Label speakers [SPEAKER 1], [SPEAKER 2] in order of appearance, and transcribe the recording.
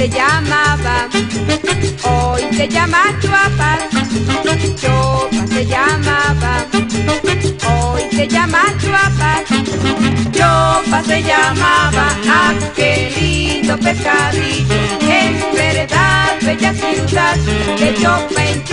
[SPEAKER 1] te llamaba, hoy te llama Chuapas. Chuapas te llamaba, hoy te llama Chuapas. Chuapas te llamaba, ah, qué lindo pescadito. En verdad, bella ciudad, que yo me